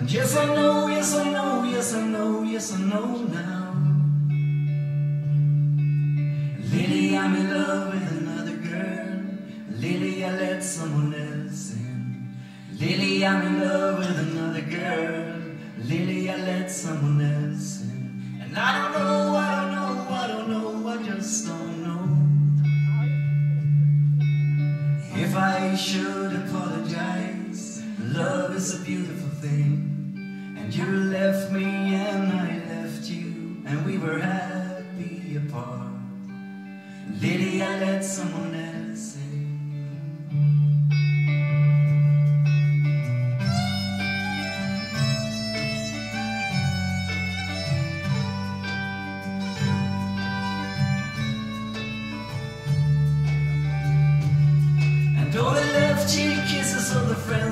And yes, I know, yes, I know, yes, I know, yes, I know now. Lily, I'm in love with another girl. Lily, I let someone else in. Lily, I'm in love with another girl. Lily, I let someone else in. And I don't know, I don't know, I don't know, I just don't know. If I should apologize, is a beautiful thing. And you left me and I left you, and we were happy apart. Lily, I let someone else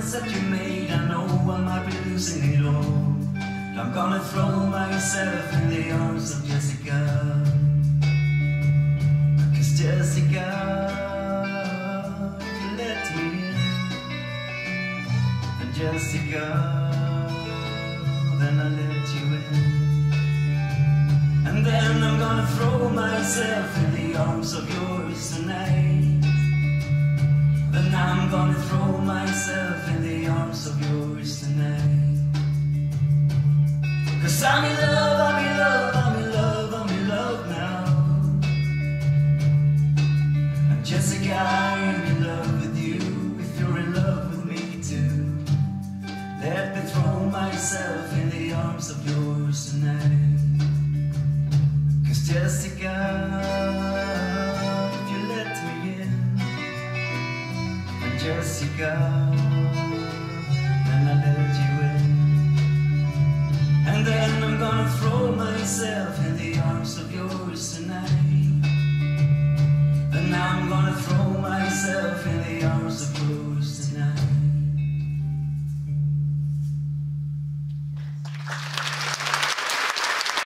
friends that you made, I know I might be losing it all. I'm gonna throw myself in the arms of Jessica. Cause Jessica, you let me in. And Jessica, then I let you in. And then I'm gonna throw myself in the arms of yours tonight. Then I'm gonna throw myself in the arms of yours tonight. Cause I'm in love, I'm in love, I'm in love, I'm in love now. And Jessica, I'm in love with you. If you're in love with me too, let me throw myself in the arms of yours tonight. Cause Jessica, if Jessica, and I let you in. And then I'm gonna throw myself